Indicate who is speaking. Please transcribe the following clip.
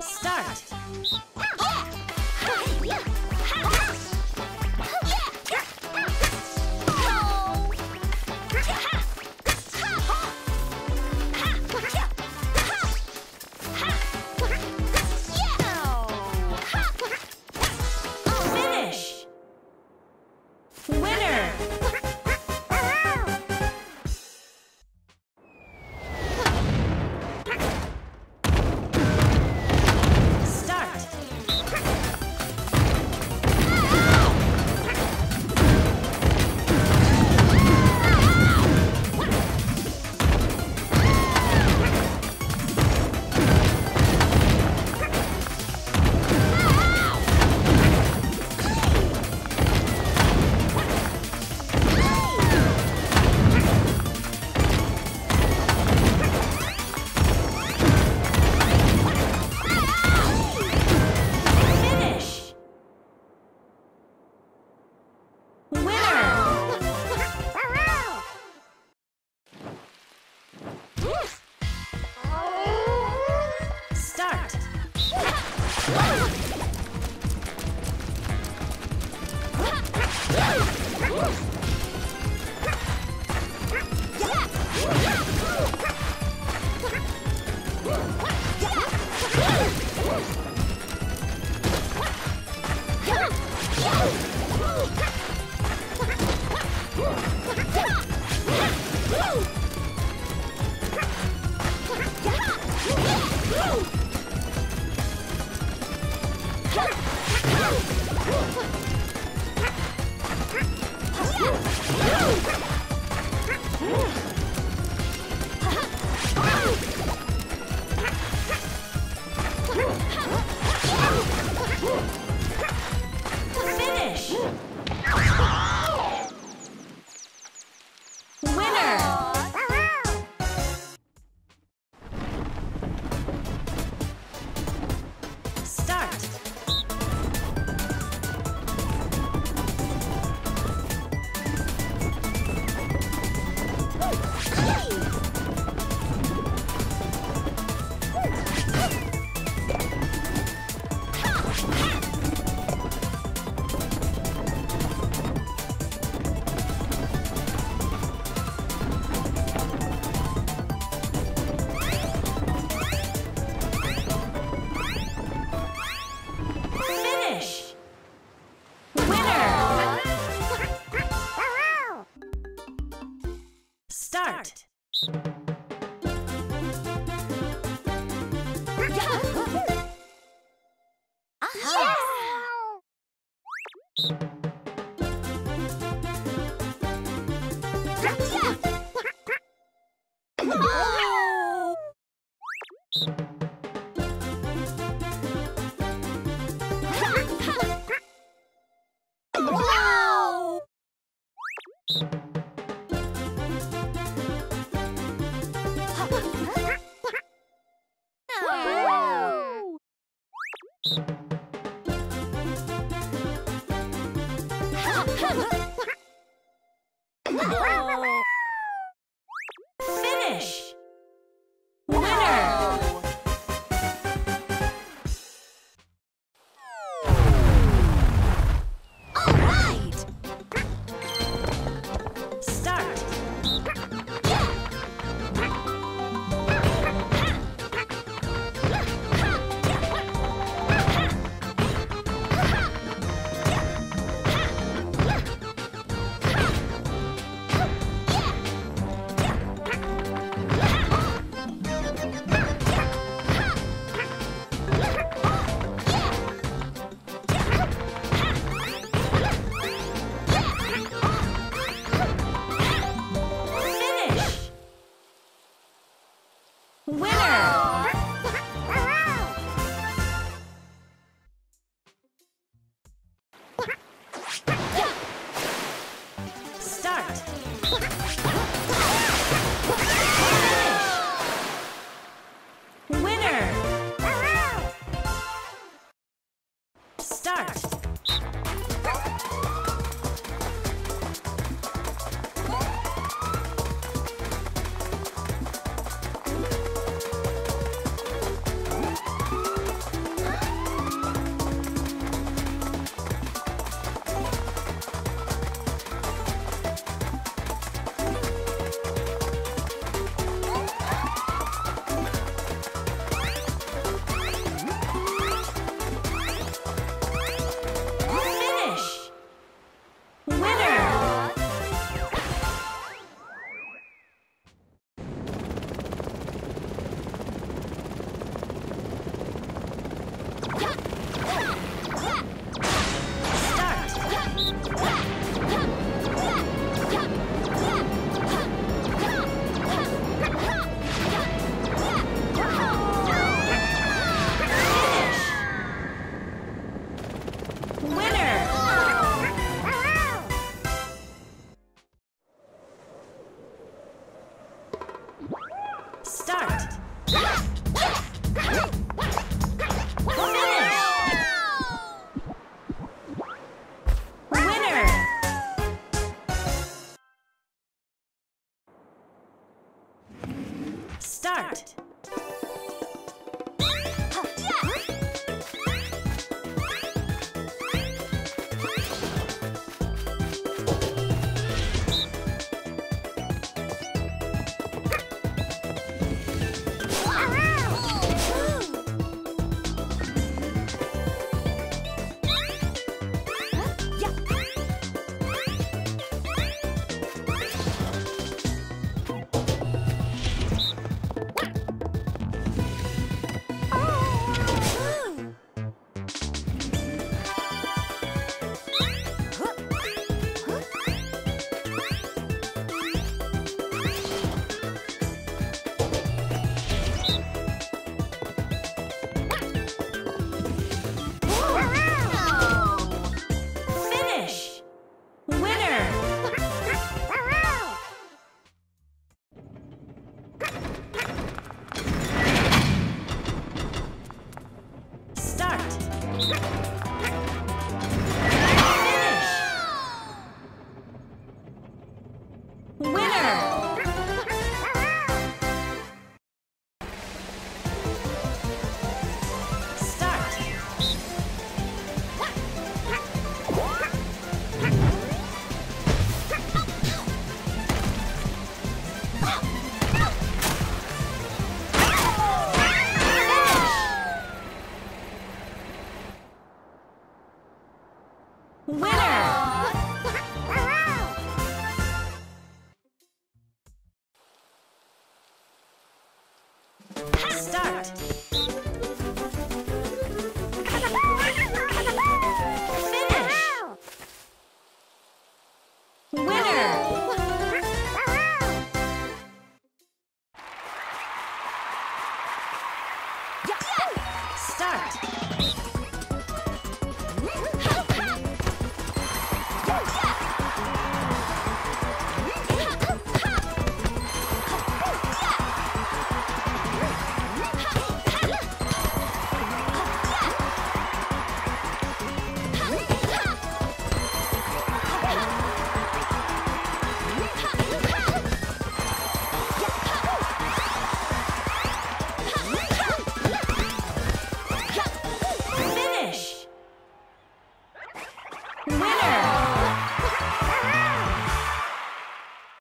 Speaker 1: Start. Finish. Finish. Gotcha! Winner! start. winner! Start!